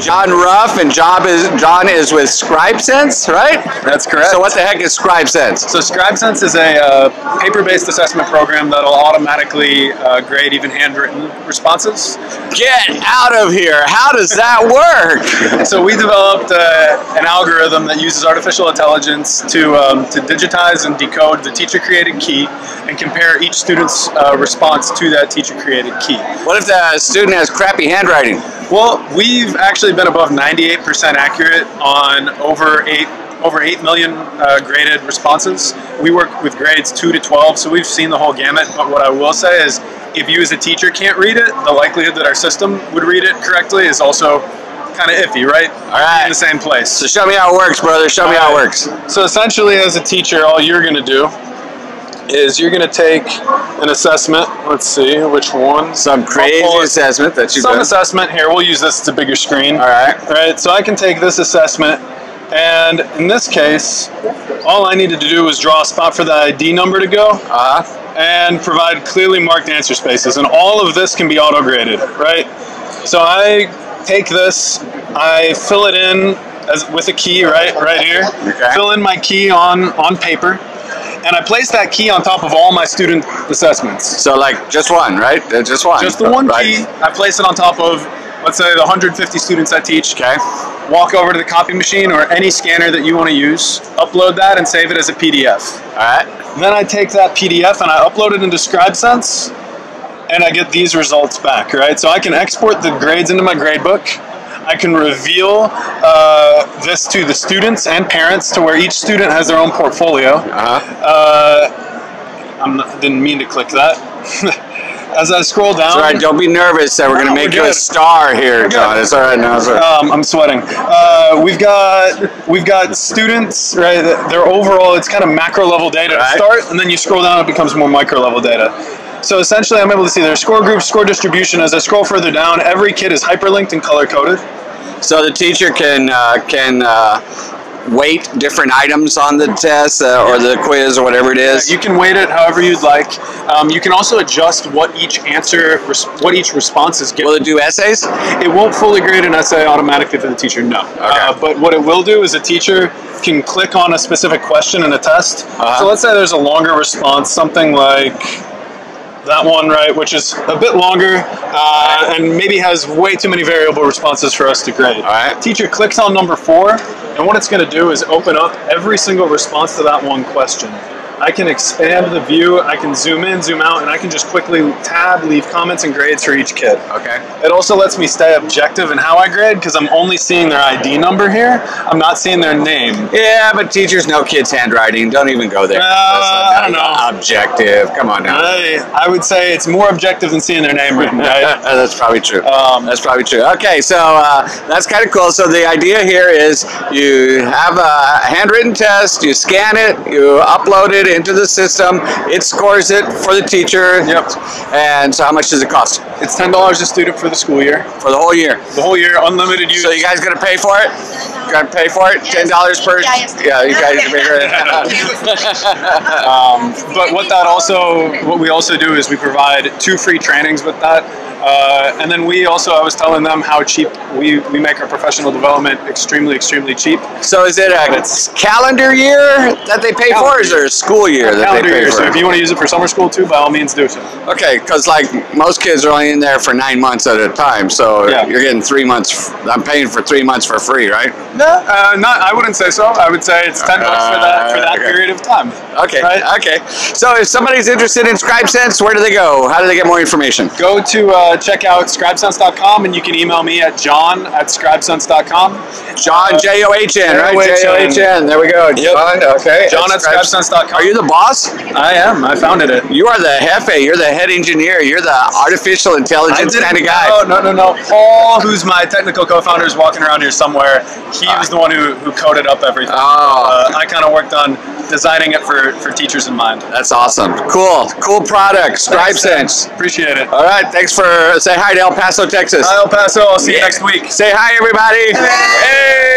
John Ruff, and John is John is with ScribeSense, right? That's correct. So what the heck is ScribeSense? So ScribeSense is a uh, paper-based assessment program that'll automatically uh, grade even handwritten responses. Get out of here! How does that work? so we developed uh, an algorithm that uses artificial intelligence to um, to digitize and decode the teacher-created key and compare each student's uh, response to that teacher-created key. What if the student has crappy handwriting? Well, we've actually been above 98% accurate on over eight over 8 million uh, graded responses. We work with grades 2 to 12, so we've seen the whole gamut. But what I will say is, if you as a teacher can't read it, the likelihood that our system would read it correctly is also kind of iffy, right? All right. In the same place. So show me how it works, brother. Show me how it works. So essentially, as a teacher, all you're going to do is you're going to take an assessment. Let's see which one. Some crazy assessment that you some done. assessment here. We'll use this. It's a bigger screen. All right. All right. So I can take this assessment, and in this case, all I needed to do was draw a spot for the ID number to go. Uh huh. And provide clearly marked answer spaces, and all of this can be auto graded, right? So I take this, I fill it in as, with a key, right, right here. Okay. Fill in my key on on paper, and I place that key on top of all my student assessments. So like just one, right? Uh, Just one. Just the one right? key. I place it on top of, let's say, the 150 students I teach. Okay. Walk over to the copy machine or any scanner that you want to use, upload that, and save it as a PDF. All right. Then I take that PDF and I upload it into ScribeSense, and I get these results back, right? So I can export the grades into my gradebook. I can reveal uh, this to the students and parents to where each student has their own portfolio. Uh-huh. Uh, I'm didn't mean to click that. As I scroll down, All right. Don't be nervous that we're No, gonna make you a star here. John. It's all right now. All right. um, I'm sweating. Uh, we've got we've got students, right? Their overall, it's kind of macro level data to start, and then you scroll down, it becomes more micro level data. So essentially, I'm able to see their score group, score distribution. As I scroll further down, every kid is hyperlinked and color coded. So the teacher can uh, can uh, weight different items on the test uh, or the quiz or whatever it is. You can weight it however you'd like. Um, you can also adjust what each answer, res- what each response is Will given. it do essays? It won't fully grade an essay automatically for the teacher, no. Uh, but what it will do is a teacher can click on a specific question in a test. Uh-huh. So let's say there's a longer response, something like that one, right, which is a bit longer uh, and maybe has way too many variable responses for us to grade. All right. Teacher clicks on number four, and what it's going to do is open up every single response to that one question. I can expand the view, I can zoom in, zoom out, and I can just quickly tab, leave comments and grades for each kid. Okay. It also lets me stay objective in how I grade because I'm only seeing their ID number here. I'm not seeing their name. Yeah, but teachers know kids' handwriting. Don't even go there. Uh, I don't know. Objective. Come on now. I, I would say it's more objective than seeing their name written, right? that's probably true. Um, that's probably true. Okay, so uh, that's kind of cool. So the idea here is you have a handwritten test, you scan it, you upload it into the system, it scores it for the teacher. Yep. And so how much does it cost It's ten dollars a student for the school year, for the whole year? the whole year, unlimited use. So you guys gonna pay for it? Gonna pay for it? Ten dollars per? Yes. Yeah, you guys can pay for it. Um, but what that also, what we also do is we provide two free trainings with that. Uh, and then we also, I was telling them how cheap we, we make our professional development extremely, extremely cheap. So is it a calendar year that they pay for, or is there a school year that Calendar they pay year, for? so if you want to use it for summer school too, by all means do so. Okay, because like most kids are only in there for nine months at a time, so Yeah. you're getting three months. I'm paying for three months for free, right? No, uh, not. I wouldn't say so. I would say it's ten bucks for that for that Uh, okay. period of time. Okay, Right. okay. So if somebody's interested in ScribeSense, where do they go? How do they get more information? Go to uh, check out scribesense.com and you can email me at john at scribesense.com. John J O H N, right? J O H N. There we go. John. Okay. John at scribesense.com. Are you the boss? I am. I founded it. You are the jefe. You're the head engineer. You're the artificial intelligence kind of guy. No, no, no, no. Paul, who's my technical co-founder, is walking around here somewhere. He was the one who, who coded up everything. Oh. Uh, I kind of worked on designing it for, for teachers in mind. That's awesome. Cool. Cool product. ScribeSense. Appreciate it. All right. Thanks for say hi to El Paso, Texas. Hi, El Paso. I'll see you next week. Say hi, everybody. Hey.